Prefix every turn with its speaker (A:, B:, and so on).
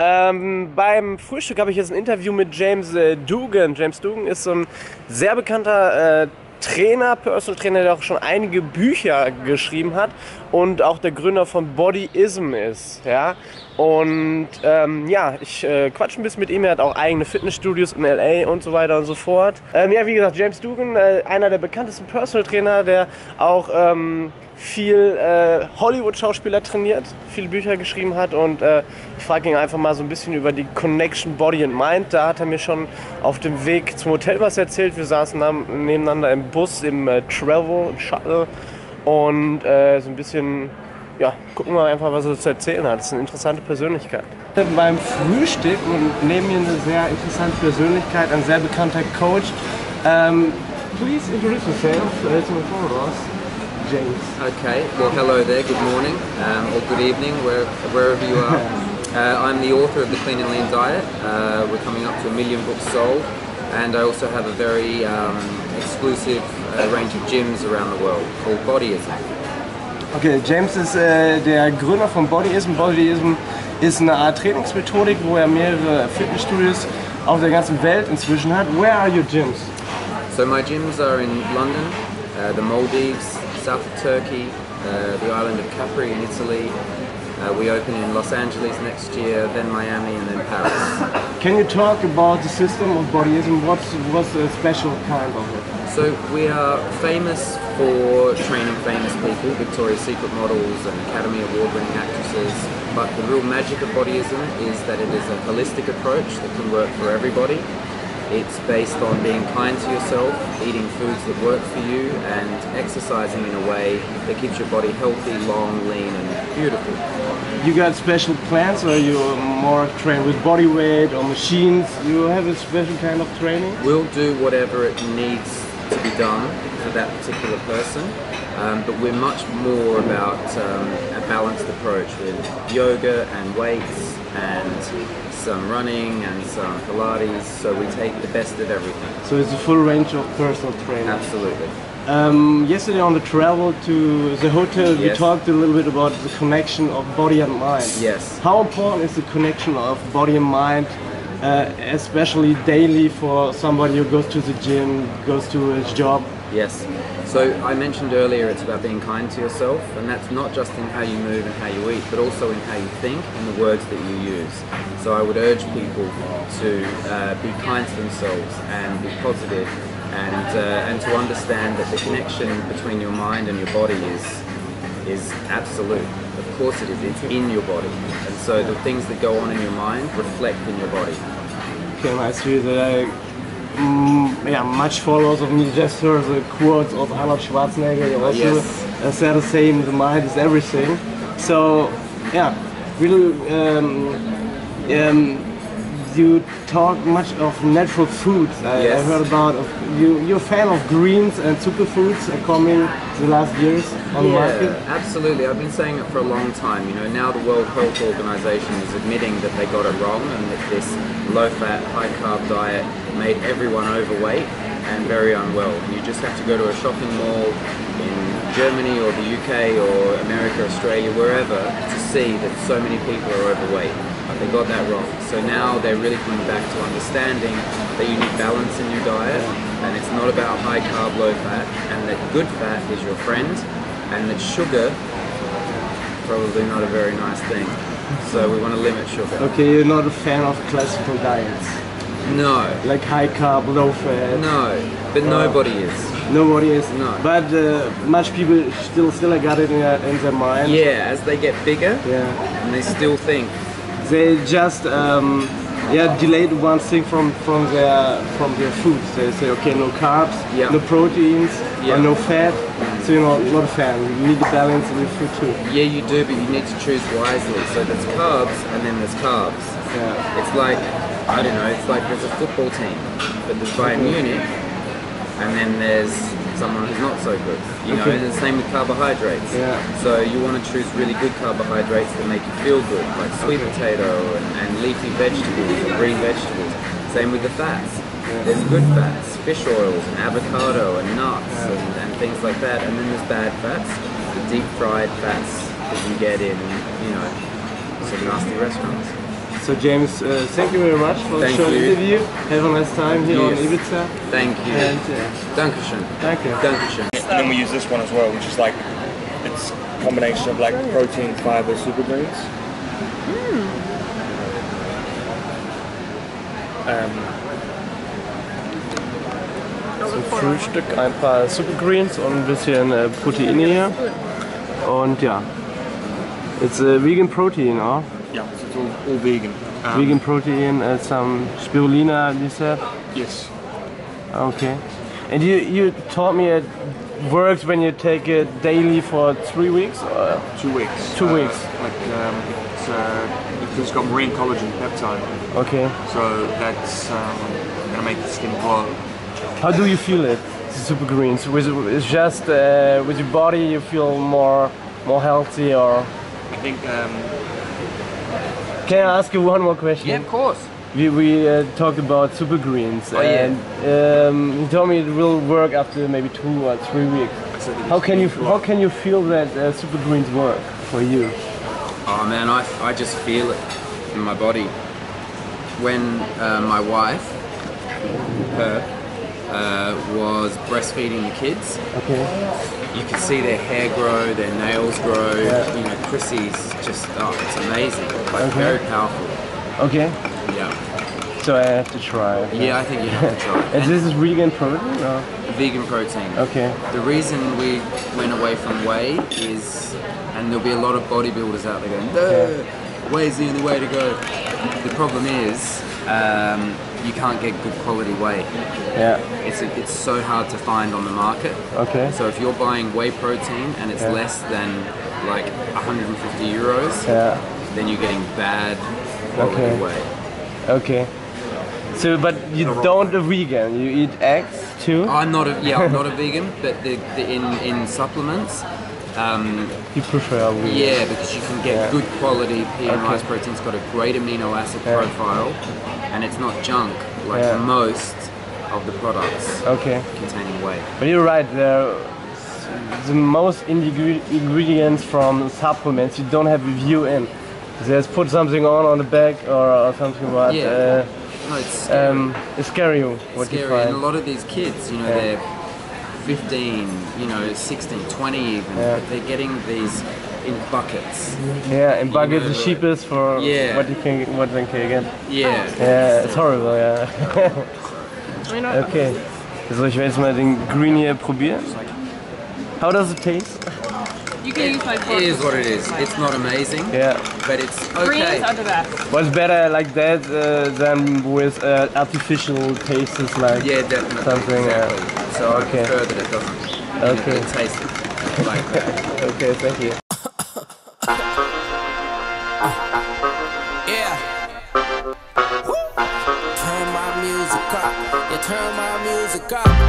A: Ähm, beim Frühstück habe ich jetzt ein Interview mit James äh, Dugan. James Dugan ist so ein sehr bekannter äh, Trainer, Personal Trainer, der auch schon einige Bücher geschrieben hat und auch der Gründer von Bodyism ist. Ja? Und ähm, ja, ich äh, quatsch ein bisschen mit ihm. Er hat auch eigene Fitnessstudios in LA und so weiter und so fort. Ähm, ja, wie gesagt, James Dugan, äh, einer der bekanntesten Personal Trainer, der auch ähm, viel äh, Hollywood-Schauspieler trainiert, viele Bücher geschrieben hat und äh, ich frage ihn einfach mal so ein bisschen über die Connection Body and Mind. Da hat er mir schon auf dem Weg zum Hotel was erzählt. Wir saßen nebeneinander im Bus, im äh, Travel Shuttle und äh, so ein bisschen, ja, gucken wir einfach, was er zu erzählen hat. Das ist eine interessante Persönlichkeit. Beim Frühstück und neben mir eine sehr interessante Persönlichkeit, ein sehr bekannter Coach. Um, please introduce yourself uh, to the. James.
B: Okay, well, hello there, good morning, um, or good evening, where, wherever you are. Uh, I'm the author of The Clean and Lean Diet. Uh, we're coming up to a million books sold, and I also have a very um, exclusive uh, range of gyms around the world called Bodyism.
A: Okay, James ist äh, der Gründer von Bodyism. Bodyism ist eine Art Trainingsmethodik, wo er mehrere Fitnessstudios auf der ganzen Welt inzwischen hat. Where are your gyms?
B: So my gyms are in London, uh, the Maldives, south of Turkey, uh, the island of Capri in Italy. Uh, we open in Los Angeles next year, then Miami, and then Paris.
A: Can you talk about the system of bodyism? What's, what's the special kind of it?
B: So we are famous for training famous people, Victoria's Secret models and Academy Award-winning actresses. But the real magic of bodyism is that it is a holistic approach that can work for everybody. It's based on being kind to yourself, eating foods that work for you, and exercising in a way that keeps your body healthy, long, lean, and beautiful.
A: You got special plans, or you're more trained with body weight or machines? You have a special kind of training?
B: We'll do whatever it needs to be done for that particular person. Um, but we're much more about um, a balanced approach with yoga and weights and some running and some Pilates, so we take the best of everything.
A: So it's a full range of personal training.
B: Absolutely.
A: Um, yesterday on the travel to the hotel, yes. we talked a little bit about the connection of body and mind.
B: Yes.
A: How important is the connection of body and mind, uh, especially daily for somebody who goes to the gym, goes to his job?
B: Yes. So I mentioned earlier it's about being kind to yourself, and that's not just in how you move and how you eat, but also in how you think and the words that you use. So I would urge people to uh, be kind to themselves and be positive, and uh, and to understand that the connection between your mind and your body is is absolute. Of course it is. It's in your body, and so the things that go on in your mind reflect in your body.
A: Nice to hear that mm, yeah, much followers of me just heard the quotes of Arnold Schwarzenegger. He also
B: yes.
A: said the same, the mind is everything. So, yeah, really, um, um, you talk much of natural foods. I,
B: yes.
A: I heard about of, you. You're a fan of greens and superfoods are coming the last years on
B: yeah,
A: the market.
B: absolutely. I've been saying it for a long time. You know, now the World Health Organization is admitting that they got it wrong and that this low-fat, high-carb diet made everyone overweight and very unwell. And you just have to go to a shopping mall in Germany or the UK or America, Australia, wherever, to see that so many people are overweight. They got that wrong. So now they're really coming back to understanding that you need balance in your diet and it's not about high carb, low fat and that good fat is your friend and that sugar probably not a very nice thing. So we want to limit sugar.
A: Okay, you're not a fan of classical diets?
B: No.
A: Like high carb, low fat?
B: No, but uh, nobody is.
A: Nobody is.
B: No.
A: But uh, much people still still got it in, in their mind.
B: Yeah, as they get bigger,
A: yeah,
B: and they still think
A: they just um, yeah delayed one thing from from their from their foods. They say okay, no carbs,
B: yeah.
A: no proteins,
B: yeah.
A: or no fat. So you know, not, a fan. You need to balance in your food too.
B: Yeah, you do, but you need to choose wisely. So there's carbs and then there's carbs.
A: Yeah.
B: It's like I don't know. It's like there's a football team, but there's Bayern Munich, and then there's someone who's not so good. You know,
A: Okay.
B: and the same with carbohydrates.
A: Yeah.
B: So you want to choose really good carbohydrates that make you feel good, like sweet potato and, and leafy vegetables green vegetables. Same with the fats. There's good fats, fish oils and avocado and nuts and, and things like that. And then there's bad fats, the deep fried fats that you get in, you know, some nasty restaurants.
A: So James, uh, thank you very much for
B: Thank
A: the short
B: you.
A: interview. Have a nice time here on
B: Yes.
A: Ibiza.
B: Thank you.
A: And uh,
B: Dankeschön.
A: thank you.
B: Dankeschön.
C: And then we use this one as well, which is like it's a combination of like protein, fiber, super greens. Um,
A: Zum Frühstück ein paar Super Greens und ein bisschen äh, Proteine hier. Und ja, it's a vegan protein, or
C: yeah, so it's all, all vegan. Um,
A: vegan protein, uh, some spirulina, you said.
C: Yes.
A: Okay. And you you taught me it works when you take it daily for three weeks. Or?
C: Two weeks.
A: Two
C: Uh,
A: weeks.
C: Like um, it's, uh, it's got marine collagen peptide,
A: Okay.
C: so that's um, gonna make the skin glow.
A: How do you feel it? Super greens. With it's just uh, with your body, you feel more more healthy. Or
C: I think um,
A: can I ask you one more question?
B: Yeah, of course.
A: We, we uh, talked about super greens,
B: Oh, yeah.
A: and um, he told me it will work after maybe two or three weeks.
C: I said that
A: How can you how can you feel that uh, super greens work for you?
B: Oh man, I, I just feel it in my body. When uh, my wife, her, uh, was breastfeeding the kids,
A: Okay.
B: you could see their hair grow, their nails grow.
A: Yeah.
B: You know, Chrissy's just, oh, it's amazing. Like,
A: Okay.
B: very powerful.
A: Okay.
B: Yeah.
A: So I have to try. okay.
B: Yeah, I think you have to try.
A: And
B: And
A: this is vegan protein? Or?
B: vegan protein.
A: Okay.
B: The reason we went away from whey is, and there'll be a lot of bodybuilders out there going, "Duh, whey's the only way to go. The problem is, um, you can't get good quality whey.
A: Yeah.
B: It's, it's so hard to find on the market.
A: Okay.
B: So if you're buying whey protein and it's
A: Yeah.
B: less than like 150 euros,
A: Yeah.
B: then you're getting bad quality
A: Okay.
B: whey.
A: Okay. So, but you don't a vegan. You eat eggs too.
B: I'm not a yeah, I'm not a vegan, but the, the, in in supplements, um,
A: You prefer vegan.
B: Yeah, because you can get
A: Yeah.
B: good quality pea and
A: Okay.
B: rice protein. It's got a great amino acid
A: Yeah.
B: profile, and it's not junk like
A: Yeah.
B: most of the products
A: Okay.
B: containing whey.
A: But you're right. The most ingredients from supplements you don't have a view in. There's put something on on the back or, or something, but
B: Yeah. No, it's scary.
A: uh, um, it's scary what you
B: scary. And a lot of these kids, you know,
A: Yeah.
B: they're 15, you know, 16, 20 even,
A: Yeah.
B: but they're getting these in buckets.
A: Yeah, in buckets
B: know,
A: the cheapest for
B: Yeah.
A: what you can what they can get.
B: Yeah.
A: Yeah, it's horrible, yeah. okay. Soll ich jetzt mal den Green hier probieren? How does it taste?
D: You can use my
B: It
D: fork.
B: is what it is. It's not amazing,
A: Yeah.
B: but it's okay.
D: Greens are the best.
A: What's better like that uh, than with uh, artificial tastes like
B: Yeah, definitely.
A: Something, uh,
B: exactly. so
A: okay.
B: I prefer that it doesn't.
A: Okay.
B: It tastes like that.
A: Okay, thank you.
E: Yeah. Turn my music up. Yeah, turn my music up.